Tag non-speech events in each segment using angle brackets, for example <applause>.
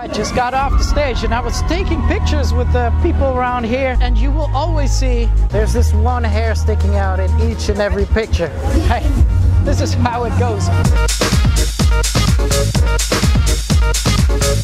I just got off the stage and I was taking pictures with the people around here, and you will always see there's this one hair sticking out in each and every picture. <laughs> Hey, this is how it goes.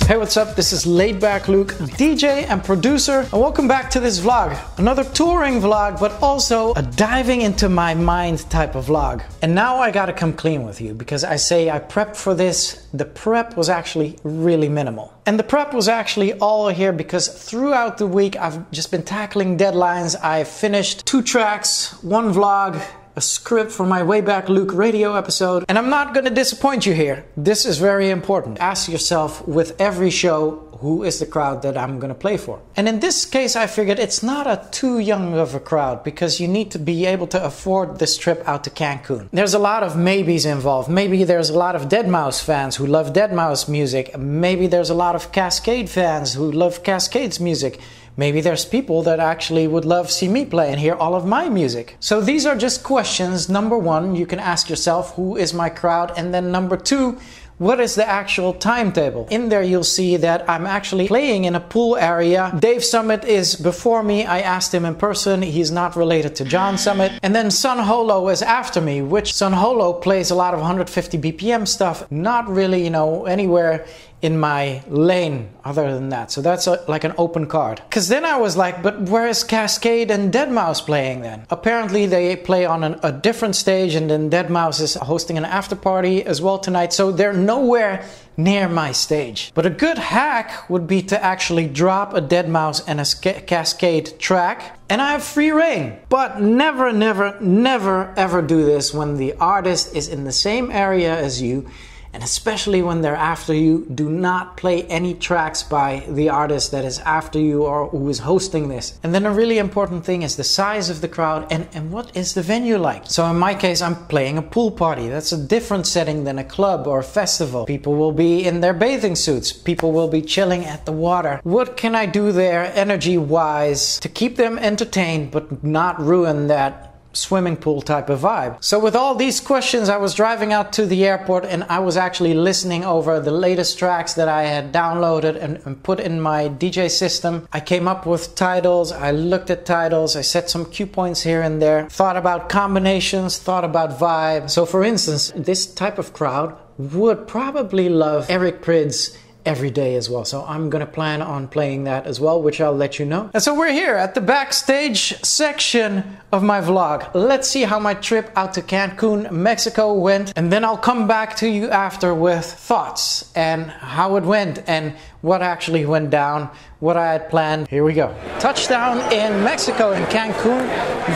Hey, what's up? This is Laidback Luke, DJ and producer, and welcome back to this vlog. Another touring vlog, but also a diving into my mind type of vlog. And now I gotta come clean with you because I say I prepped for this. The prep was actually really minimal. And the prep was actually all here because throughout the week I've just been tackling deadlines. I finished two tracks, one vlog, a script for my Way Back Luke radio episode. And I'm not gonna disappoint you here. This is very important. Ask yourself with every show, who is the crowd that I'm gonna play for? And in this case, I figured it's not a too young of a crowd because you need to be able to afford this trip out to Cancun. There's a lot of maybes involved. Maybe there's a lot of Deadmau5 fans who love Deadmau5 music. Maybe there's a lot of Kaskade fans who love Kaskade's music. Maybe there's people that actually would love see me play and hear all of my music. So these are just questions. Number one, you can ask yourself, who is my crowd? And then number two, what is the actual timetable? In there you'll see that I'm actually playing in a pool area. Dave Summit is before me. I asked him in person. He's not related to John Summit. And then Sun Holo is after me, which Sun Holo plays a lot of 150 BPM stuff. Not really, you know, anywhere in my lane other than that. So that's a, like an open card. Because then I was like, but where is Kaskade and Deadmau5 playing then? Apparently they play on an, a different stage and then Deadmau5 is hosting an after party as well tonight. So they're nowhere near my stage. But a good hack would be to actually drop a Deadmau5 and a Kaskade track and I have free reign. But never, never, never ever do this when the artist is in the same area as you and especially when they're after you, do not play any tracks by the artist that is after you or who is hosting this. And then a really important thing is the size of the crowd and, and what is the venue like. So in my case, I'm playing a pool party. That's a different setting than a club or a festival. People will be in their bathing suits. People will be chilling at the water. What can I do there energy wise to keep them entertained but not ruin that swimming pool type of vibe. So with all these questions, I was driving out to the airport and I was actually listening over the latest tracks that I had downloaded and, and, put in my DJ system. I came up with titles, I looked at titles, I set some cue points here and there, thought about combinations, thought about vibe. So for instance, this type of crowd would probably love Eric Prydz every day as well. So I'm gonna plan on playing that as well, which I'll let you know. And so we're here at the backstage section of my vlog. Let's see how my trip out to Cancun, Mexico went, and then I'll come back to you after with thoughts and how it went and what actually went down, what I had planned. Here we go. Touchdown in Mexico, in Cancun.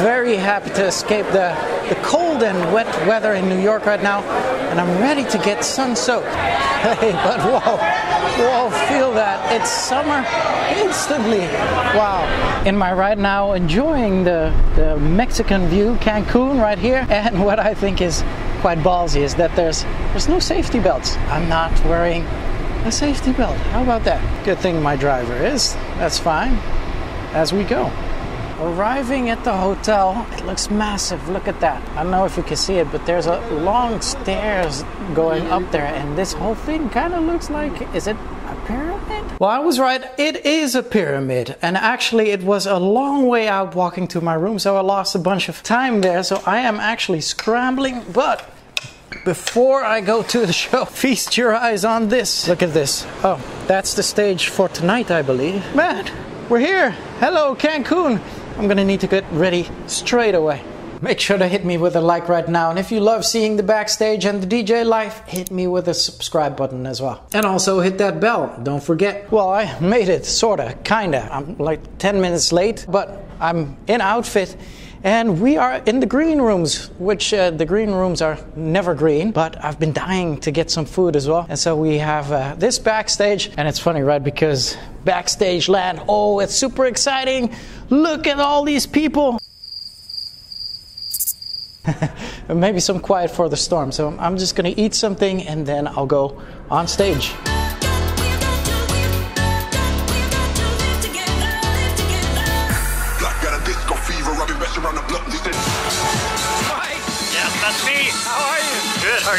Very happy to escape the, the cold and wet weather in New York right now, and I'm ready to get sun soaked. <laughs> Hey, but whoa, whoa, feel that. It's summer instantly. Wow. In my right now, enjoying the, the Mexican view, Cancun right here, <laughs> and what I think is quite ballsy is that there's there's no safety belts. I'm not wearing a safety belt. How about that? Good thing my driver is. That's fine. As we go. Arriving at the hotel, it looks massive. Look at that. I don't know if you can see it, but there's a long stairs going up there, and this whole thing kind of looks like is it a pyramid? Well, I was right. It is a pyramid, and actually, it was a long way out walking to my room, so I lost a bunch of time there. So I am actually scrambling, but before I go to the show, <laughs> feast your eyes on this. Look at this. Oh, that's the stage for tonight, I believe. Man, we're here. Hello, Cancun. I'm gonna need to get ready straight away. Make sure to hit me with a like right now. And if you love seeing the backstage and the DJ life, hit me with a subscribe button as well. And also hit that bell. Don't forget. Well, I made it, sorta, kinda. I'm like 10 minutes late, but I'm in outfit and we are in the green rooms, which uh, the green rooms are never green, but I've been dying to get some food as well. And so we have uh, this backstage, and it's funny, right? Because backstage land, oh, it's super exciting. Look at all these people. <laughs> Maybe some quiet for the storm. So I'm just gonna eat something and then I'll go on stage.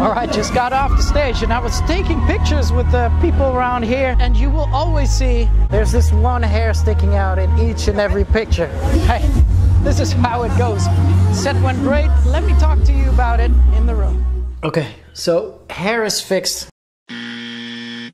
All right, just got off the stage and I was taking pictures with the people around here, and you will always see there's this one hair sticking out in each and every picture. Hey, this is how it goes. Set went great. Let me talk to you about it in the room. Okay, so hair is fixed.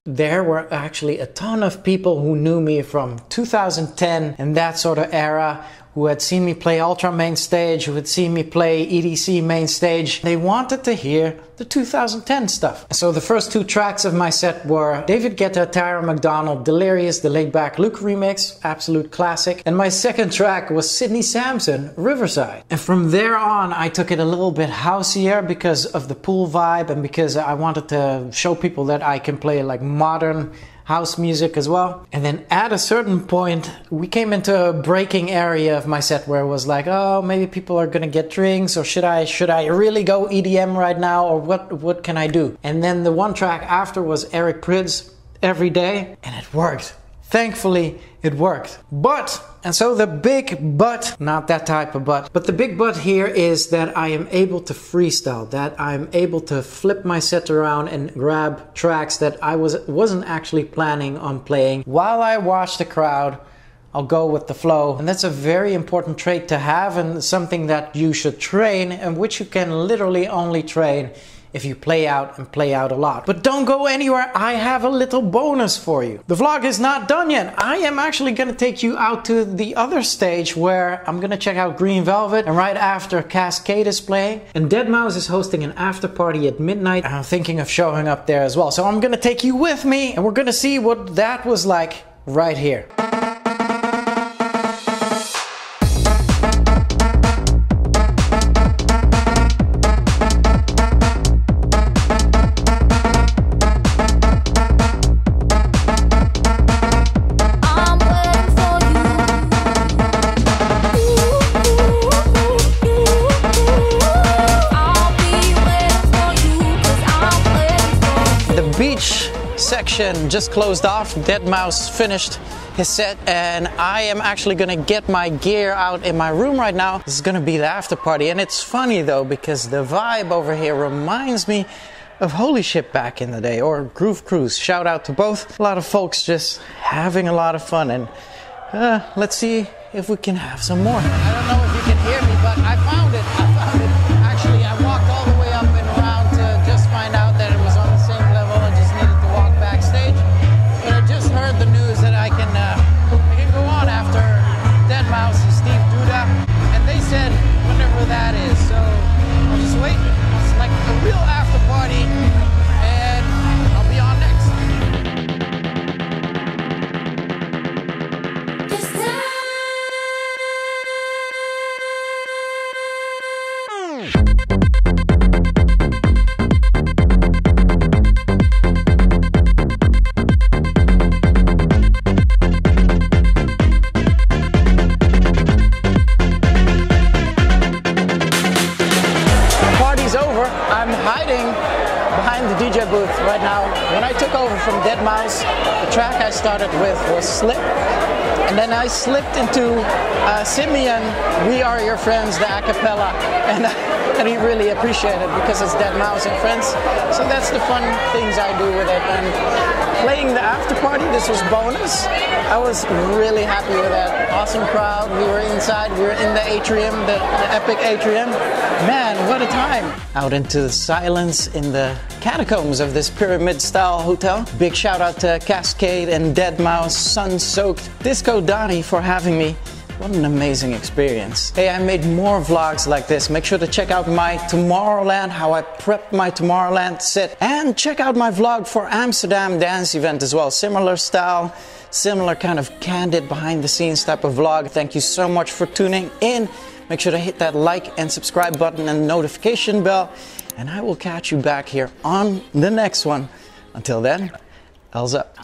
There were actually a ton of people who knew me from 2010 and that sort of era who had seen me play Ultra main stage, who had seen me play EDC main stage. They wanted to hear the 2010 stuff. So the first two tracks of my set were David Guetta, Tara McDonald, Delirious, the Laidback Luke remix, absolute classic. And my second track was Sidney Samson, Riverside. And from there on, I took it a little bit houseier because of the pool vibe and because I wanted to show people that I can play like modern house music as well. And then at a certain point, we came into a breaking area of my set where it was like, oh, maybe people are gonna get drinks, or should I should I really go EDM right now, or what what can I do? And then the one track after was Eric Prydz, Every Day, and it worked. Thankfully, it worked. But, and so the big but, not that type of but, but the big but here is that I am able to freestyle, that I'm able to flip my set around and grab tracks that I was, wasn't actually planning on playing while I watch the crowd. I'll go with the flow. And that's a very important trait to have and something that you should train and which you can literally only train if you play out and play out a lot. But don't go anywhere, I have a little bonus for you. The vlog is not done yet. I am actually gonna take you out to the other stage where I'm gonna check out Green Velvet and right after Kaskade is playing. And Deadmau5 is hosting an after party at midnight. I'm thinking of showing up there as well. So I'm gonna take you with me and we're gonna see what that was like right here. Section just closed off. Deadmau5 finished his set, and I am actually gonna get my gear out in my room right now. This is gonna be the after party, and it's funny though because the vibe over here reminds me of Holy Ship back in the day, or Groove Cruise. Shout out to both. A lot of folks just having a lot of fun, and uh, let's see if we can have some more. I don't know if you can hear me, but. I found it. I slipped into uh, Simian, We Are Your Friends, the a cappella. <laughs> And, and he really appreciated it because it's Deadmau5 and Friends. So that's the fun things I do with it. And playing the after party, this was bonus. I was really happy with that. Awesome crowd. We were inside, we were in the atrium, the, the epic atrium. Man, what a time! Out into the silence in the catacombs of this pyramid style hotel. Big shout out to Kaskade and Deadmau5, sun soaked Disco Donnie for having me. What an amazing experience. Hey, I made more vlogs like this. Make sure to check out my Tomorrowland, how I prepped my Tomorrowland set, and check out my vlog for Amsterdam dance event as well. Similar style, similar kind of candid behind the scenes type of vlog. Thank you so much for tuning in. Make sure to hit that like and subscribe button and notification bell. And I will catch you back here on the next one. Until then, L's up.